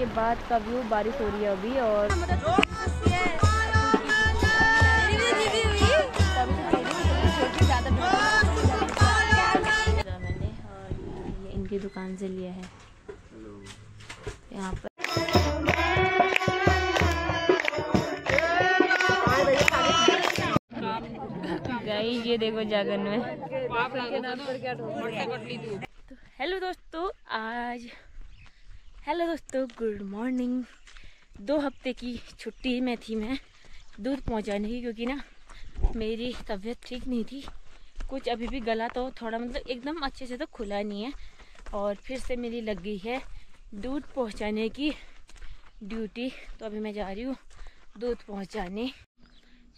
के बाद का व्यू बारिश हो रही है अभी और इनकी दुकान से लिया है। यहाँ पर गाइस, ये देखो जागन में। तो हेलो दोस्तों, आज हेलो दोस्तों, गुड मॉर्निंग। दो हफ़्ते की छुट्टी में थी मैं दूध पहुँचाने की, क्योंकि ना मेरी तबीयत ठीक नहीं थी। कुछ अभी भी गला तो थोड़ा मतलब एकदम अच्छे से तो खुला नहीं है, और फिर से मेरी लग गई है दूध पहुँचाने की ड्यूटी। तो अभी मैं जा रही हूँ दूध पहुँचाने।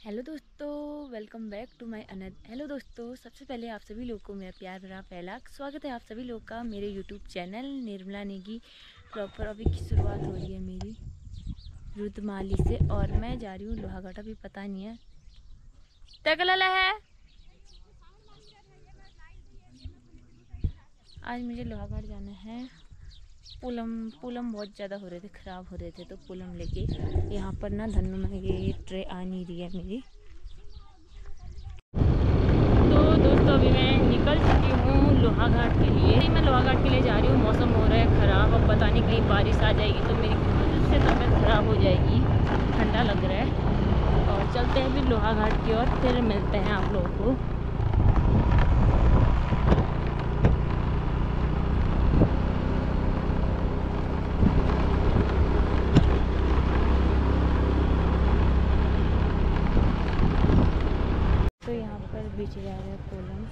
हेलो दोस्तों, welcome back to my अनद। Hello दोस्तों, सबसे पहले आप सभी लोगों को मेरा प्यार भरा पहला स्वागत है आप सभी लोग का मेरे YouTube channel Nirmala Negi blog पर अभी की शुरुआत हो रही है मेरी रुद्रमाली से और मैं जा रही हूँ लोहाघाट। अभी पता नहीं है। तकला है। आज मुझे लोहाघाट जाना है। पुलम पुलम बहुत ज़्यादा हो रहे थे, ख़राब हो रहे थे तो पुलम लेके यहाँ पर ना धनु में ये ट्रे आ नहीं रही है मेरी तो दोस्तों अभी मैं निकल चुकी हूँ लोहाघाट के लिए। मैं लोहाघाट के लिए जा रही हूँ। मौसम हो रहा है ख़राब। अब बताने के लिए बारिश आ जाएगी तो मेरी से तबीयत ख़राब हो जाएगी। ठंडा लग रहा है। और चलते हैं फिर लोहाघाट की ओर। फिर मिलते हैं आप लोगों को। तो बीच जा रहा है कोलम।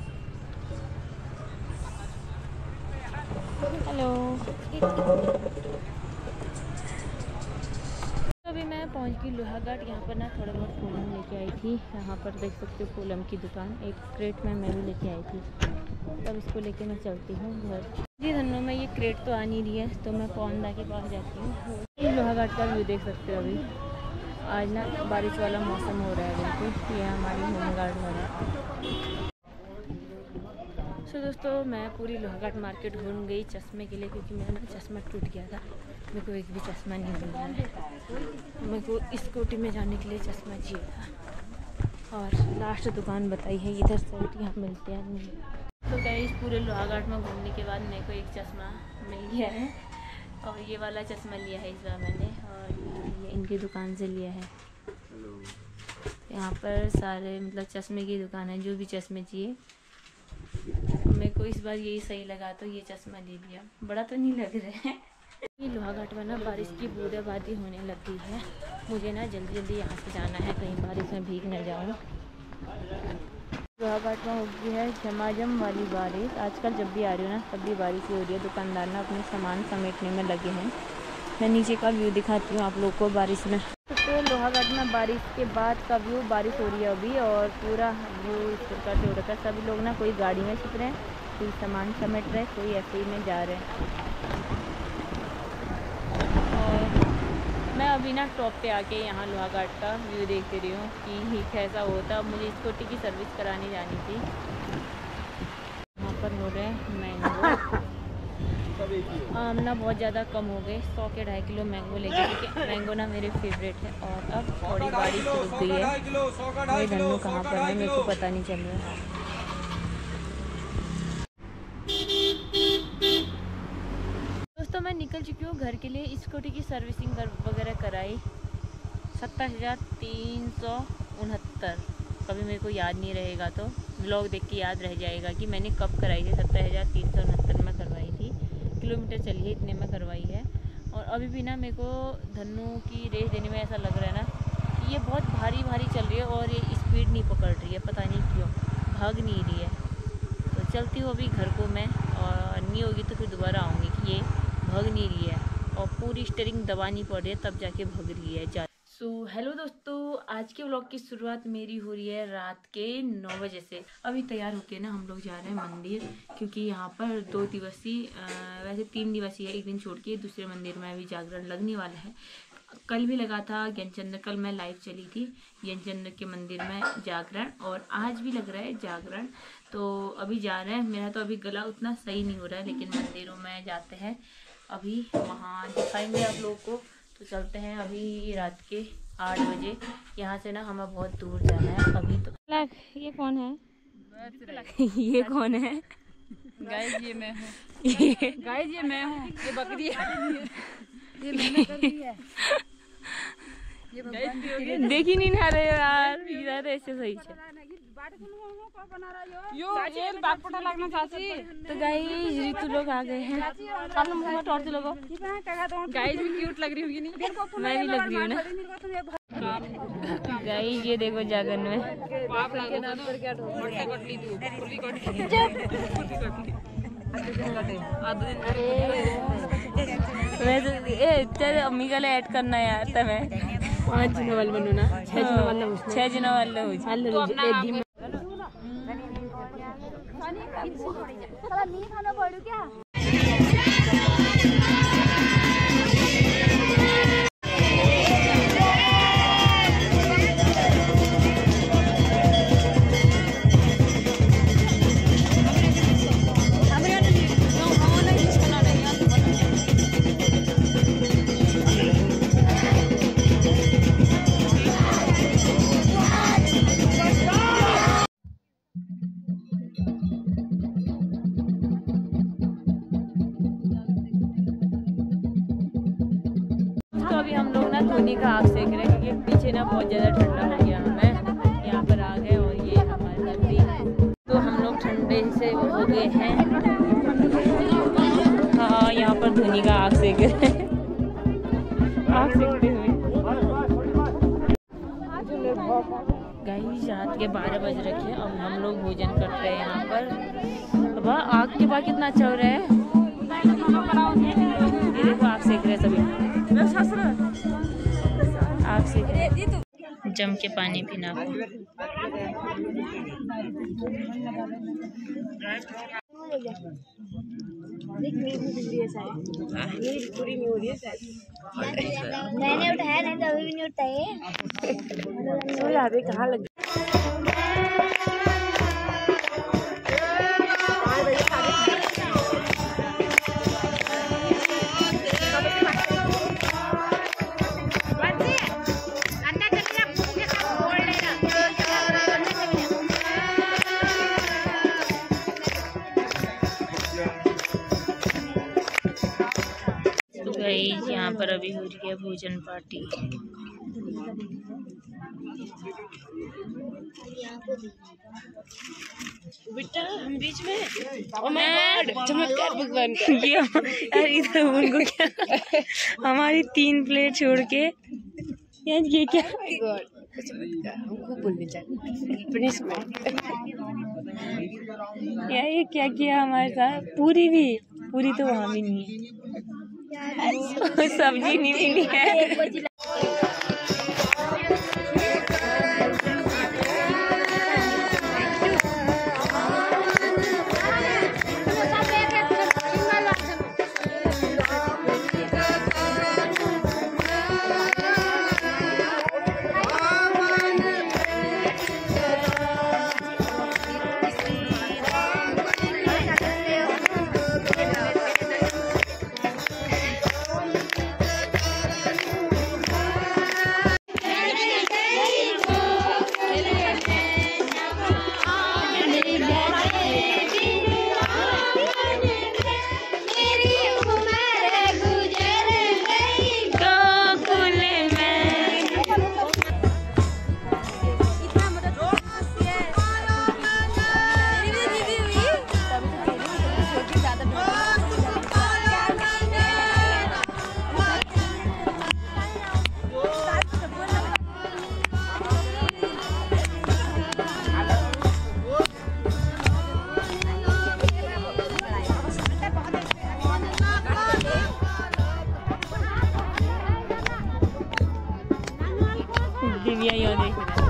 हेलो। तो अभी मैं पहुँच गई लोहाघाट, यहाँ पर ना थोड़ा बहुत कोलम लेके आई थी। यहाँ पर देख सकते हो कोलम की दुकान, एक क्रेट में मैं भी लेके आई थी। तब इसको लेके मैं चलती हूँ घर। जी धनों में ये क्रेट तो आ नहीं रही है तो मैं पौंदा के पास जाती हूँ। लोहाघाट का व्यू देख सकते हो अभी। आज ना बारिश वाला मौसम हो रहा है बिल्कुल। ये हमारी होम गार्ड हो सो दोस्तों मैं पूरी लोहाघाट मार्केट घूम गई चश्मे के लिए क्योंकि मेरा ना चश्मा टूट गया था। मेरे को एक भी चश्मा नहीं मिल। रहा है मेरे को स्कूटी में जाने के लिए चश्मा चाहिए था। और लास्ट दुकान बताई है इधर साइड यहाँ मिलते हैं। नहीं तो गई पूरे लोहाघाट में घूमने के बाद मेरे को एक चश्मा मिल गया है। और ये वाला चश्मा लिया है इस बार मैंने और ये इनकी दुकान से लिया है। यहाँ पर सारे मतलब चश्मे की दुकान है जो भी चश्मे चाहिए। को इस बार यही सही लगा तो ये चश्मा ले लिया। बड़ा तो नहीं लग रहा है। ये लोहाघाट में ना बारिश की बूंदाबांदी होने लग है। मुझे ना जल्दी जल्दी यहाँ से जाना है, कहीं बारिश में भीग न जाऊँ। लोहाघाट में हो गई है, झमाझम वाली बारिश। आजकल जब भी आ रही हो ना, तब भी बारिश ही हो रही है। दुकानदार ना अपने सामान समेटने में लगे हैं। मैं नीचे का व्यू दिखाती हूँ आप लोग को बारिश में। तो लोहाघाट में बारिश के बाद का व्यू, बारिश हो रही है अभी, और पूरा व्यू इस प्रकार से हो रखा है। सभी लोग ना कोई गाड़ी में छिप रहे हैं। कोई सामान समेट रहे हैं कोई ऐसे ही में जा रहे हैं। और मैं अभी ना टॉप पे आके यहाँ लोहाघाट का व्यू देख रही हूँ कि ही कैसा होता है मुझे स्कूटी की सर्विस कराने जानी थी। यहाँ पर हो रहे हैं मैंगो। आम ना बहुत ज़्यादा कम हो गए सौ के ढाई किलो मैंगो लेके क्योंकि मैंगो ना मेरे फेवरेट है। और अब थोड़ी बारिश रुक गई है। मेरे धनु कहाँ पर है मेरे को पता नहीं चल रहा दोस्तों मैं निकल चुकी हूँ घर के लिए स्कूटी की सर्विसिंग वगैरह कराई? सत्तर हज़ार तीन सौ उनहत्तर। कभी मेरे को याद नहीं रहेगा तो। ब्लॉग देख के याद रह जाएगा कि मैंने कब कराई थी। सत्तर हज़ार तीन सौ उनहत्तर में करवाई थी। किलोमीटर चलिए इतने में करवाई है। और अभी भी ना मेरे को धनु की रेस देने में ऐसा लग रहा है ना कि ये बहुत भारी भारी चल रही है और ये स्पीड नहीं पकड़ रही है। पता नहीं क्यों। भाग नहीं रही है। तो चलती हूँ अभी घर को मैं और नहीं होगी तो फिर दोबारा आऊँगी कि ये भाग नहीं रही है और पूरी स्टेरिंग दबानी पड़ रही है तब जाके भाग रही है जा सो so, हेलो दोस्तों आज के व्लॉग की शुरुआत मेरी हो रही है रात के नौ बजे से। अभी तैयार होके ना हम लोग जा रहे हैं मंदिर क्योंकि यहाँ पर दो दिवसीय वैसे तीन दिवसीय एक दिन छोड़ के दूसरे मंदिर में अभी जागरण लगने वाला है। कल भी लगा था ज्ञानचंद्र कल मैं लाइव चली थी ज्ञानचंद्र के मंदिर में जागरण और आज भी लग रहा है जागरण। तो अभी जा रहे हैं मेरा तो अभी गला उतना सही नहीं हो रहा है लेकिन मंदिरों में जाते हैं। अभी वहाँ दिखाएँगे आप लोगों को। तो चलते हैं अभी रात के आठ बजे। यहाँ से ना हमें बहुत दूर जाना है। अभी तो ये कौन है? ये कौन है? गाइस ये मैं हूँ। गाइस ये मैं हूँ। ये बकरी है। ये मैंने कर दी है। ये देख ही नहीं ना रहे यार। इधर ऐसे सही है यो ये बागपटा लगना चाची। तो गाइस ऋतु लोग आ गए हैं। आप लोग टॉर्च लगाओ। गाइस भी क्यूट लग रही होगी नहीं? मैं भी लग रही हूँ ना। गाइस ये देखो जागरण में। पाप लगे ना तो मोटे कट ली तू फुली कट ली। आधे दिन मैं तो ए तेरे अम्मी का ऐड करना यार तमें पाँच दिन वाले बनू ना छह दिन वाले छह दिन वाले हो जाए। तो अपना तो अभी हम लोग ना धोनी का आग सेक रहे हैं क्योंकि पीछे ना बहुत ज़्यादा ठंडा हो गया हमें यहाँ पर आ गए और ये हमारे नदी तो हम लोग ठंडे से हो गए हैं। हाँ यहाँ पर धोनी का आग सेक रहे आग सेकते हुए रात के बारह बज रखे हैं। अब हम लोग भोजन कर रहे हैं यहाँ पर। वाह आग के बाद कितना चल रहा है? जम के पानी पीना। मैंने उठाया नहीं तो अभी भी नहीं उठाए तो हो भोजन पार्टी। बेटा हम बीच में चमत्कार भगवान ये इधर उनको क्या? हमारी तीन प्लेट छोड़ के। यार ये क्या? हमको बोलने चाहिए यार ये क्या किया हमारे साथ? पूरी भी पूरी तो वहाँ भी नहीं है। सब्ज़ी नहीं मिली है। Yun,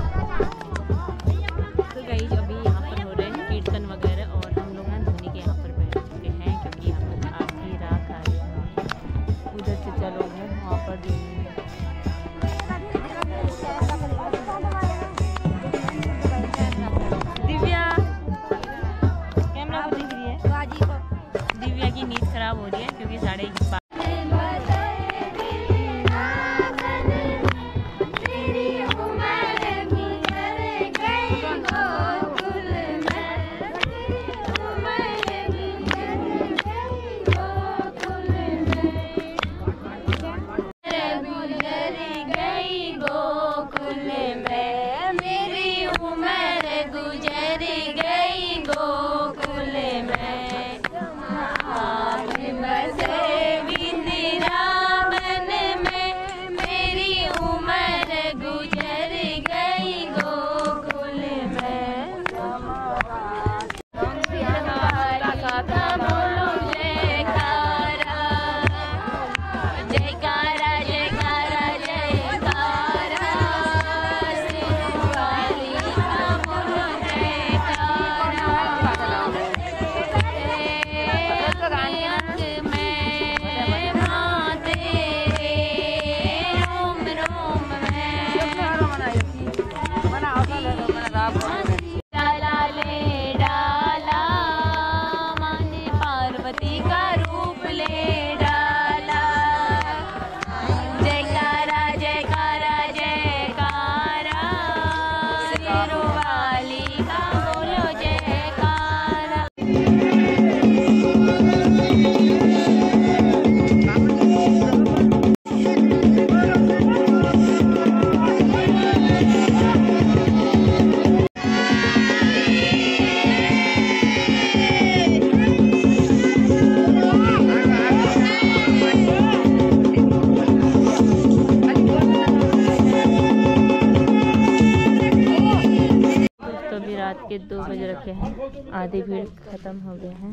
गए हैं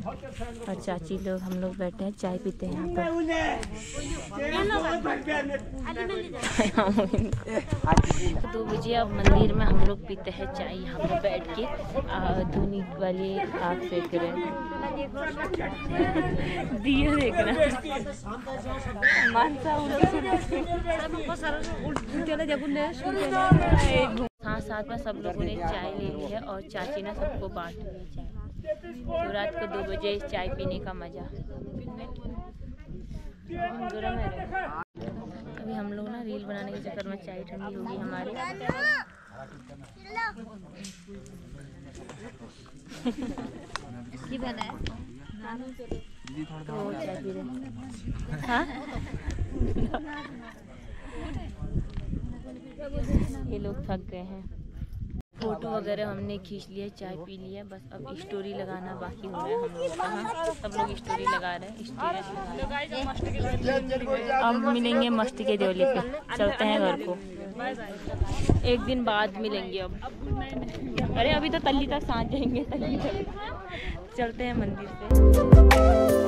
और चाची लोग, हम लोग बैठे हैं, चाय पीते हैं यहाँ पर। दो बजे अब मंदिर में हम लोग पीते हैं चाय, यहाँ पर बैठ के। धुनी वाली आग सेक रहे हैं। दिए देखना। मानसा हाँ। साथ में सब लोगों ने चाय ले ली है और चाची ने सबको बांट दी है चाय। तो रात को दो बजे चाय पीने का मज़ा। गरम है अभी हम लोग ना रील बनाने के चक्कर में चाय ठंडी होगी हमारी। तो चाय पी रहे ये लोग थक गए हैं। फ़ोटो वगैरह हमने खींच लिया चाय पी लिया बस अब स्टोरी लगाना बाकी हो रहा है हम लोग हाँ, सब लोग स्टोरी लगा रहे हैं अब मिलेंगे मस्ती के देवली पे। चलते हैं घर को। एक दिन बाद मिलेंगे अब। अरे अभी तो तल्ली तक साँझ जाएँगे तल्ली तक। चलते हैं मंदिर से